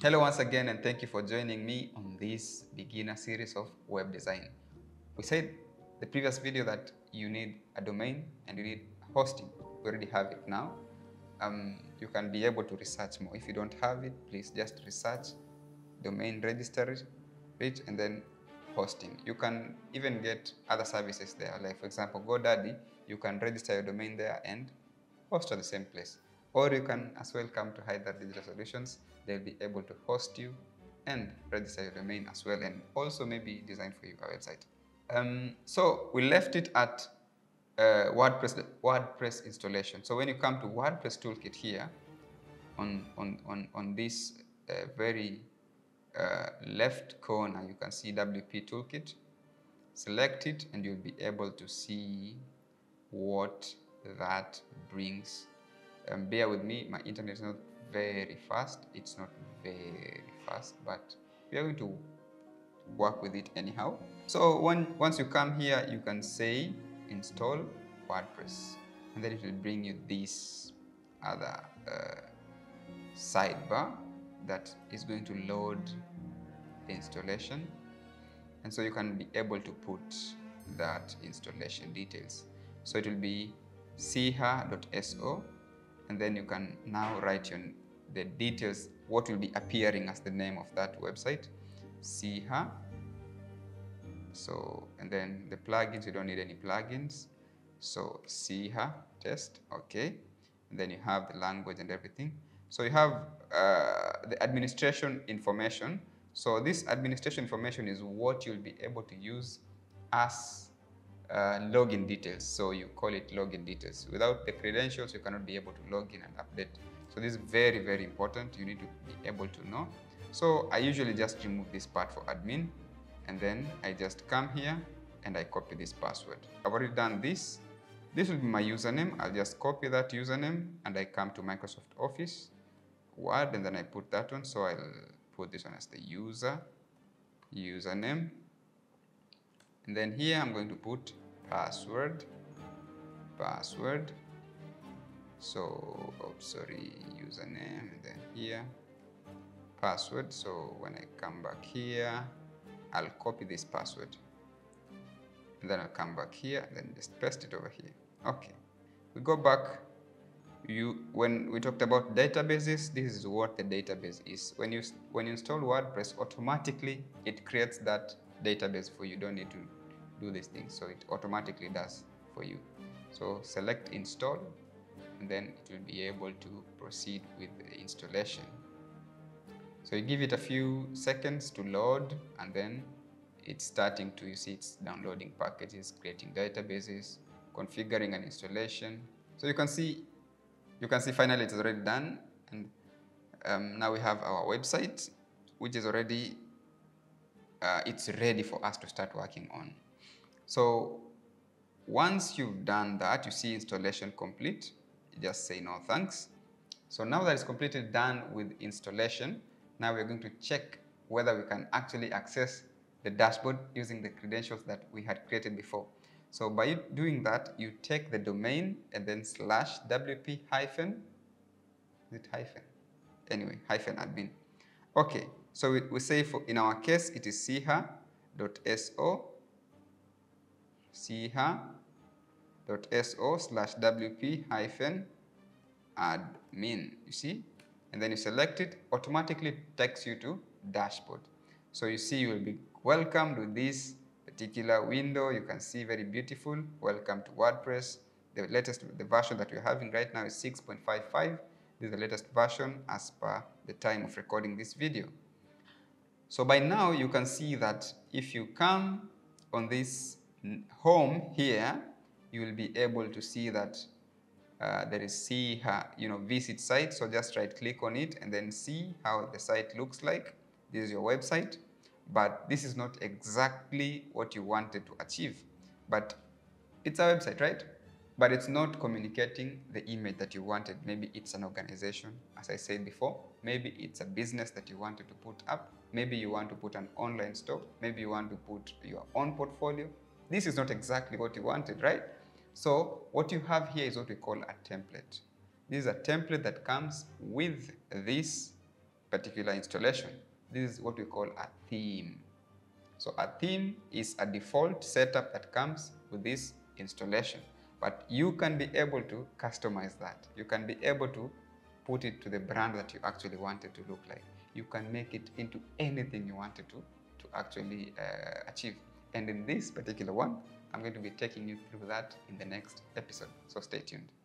Hello once again and thank you for joining me on this beginner series of web design. We said the previous video that you need a domain and you need hosting. We already have it now. Um, you can be able to research more. If you don't have it, please just research domain register it and then hosting. You can even get other services there. Like for example, GoDaddy, you can register your domain there and host at the same place. Or you can as well come to Hyder Digital Solutions. They'll be able to host you and register your domain as well and also maybe design for you a website. Um, so we left it at uh, WordPress, WordPress installation. So when you come to WordPress Toolkit here, on, on, on, on this uh, very uh, left corner, you can see WP Toolkit. Select it and you'll be able to see what that brings. Um, bear with me, my internet is not very fast. It's not very fast, but we are going to work with it anyhow. So when, once you come here, you can say install WordPress and then it will bring you this other uh, sidebar that is going to load the installation and so you can be able to put that installation details so it will be siha.so and then you can now write your the details what will be appearing as the name of that website. Siha. so and then the plugins you don't need any plugins. So Siha, test okay. And then you have the language and everything. So you have uh, the administration information. So this administration information is what you'll be able to use as uh, login details so you call it login details without the credentials you cannot be able to log in and update so this is very very important you need to be able to know so i usually just remove this part for admin and then I just come here and I copy this password. I've already done this. This will be my username. I'll just copy that username and I come to Microsoft Office, Word, and then I put that one. So I'll put this one as the user, username. And then here I'm going to put password, password. So, oh, sorry, username, and then here, password. So when I come back here, I'll copy this password and then I'll come back here and then just paste it over here. Okay, we go back. You when we talked about databases, this is what the database is. When you when you install WordPress, automatically it creates that database for you don't need to do these things, so it automatically does for you. So select install, and then it will be able to proceed with the installation. So you give it a few seconds to load and then it's starting to, you see it's downloading packages, creating databases, configuring an installation. So you can see, you can see finally it's already done and um, now we have our website which is already, uh, it's ready for us to start working on. So once you've done that, you see installation complete, you just say no thanks. So now that it's completely done with installation, now we're going to check whether we can actually access the dashboard using the credentials that we had created before. So by doing that, you take the domain and then slash wp hyphen, is it hyphen? Anyway, hyphen admin. Okay, so we, we say for, in our case, it is siha.so, siha.so slash wp hyphen admin, you see? and then you select it, automatically takes you to dashboard. So you see you will be welcomed with this particular window. You can see very beautiful. Welcome to WordPress. The latest, the version that we're having right now is 6.55. This is the latest version as per the time of recording this video. So by now you can see that if you come on this home here, you will be able to see that uh, there is Siha, you know, visit site. So just right click on it and then see how the site looks like. This is your website, but this is not exactly what you wanted to achieve. But it's a website, right? But it's not communicating the image that you wanted. Maybe it's an organization, as I said before. Maybe it's a business that you wanted to put up. Maybe you want to put an online store. Maybe you want to put your own portfolio. This is not exactly what you wanted, right? So what you have here is what we call a template. This is a template that comes with this particular installation. This is what we call a theme. So a theme is a default setup that comes with this installation, but you can be able to customize that. You can be able to put it to the brand that you actually want it to look like. You can make it into anything you wanted to, to actually uh, achieve. And in this particular one, I'm going to be taking you through that in the next episode. So stay tuned.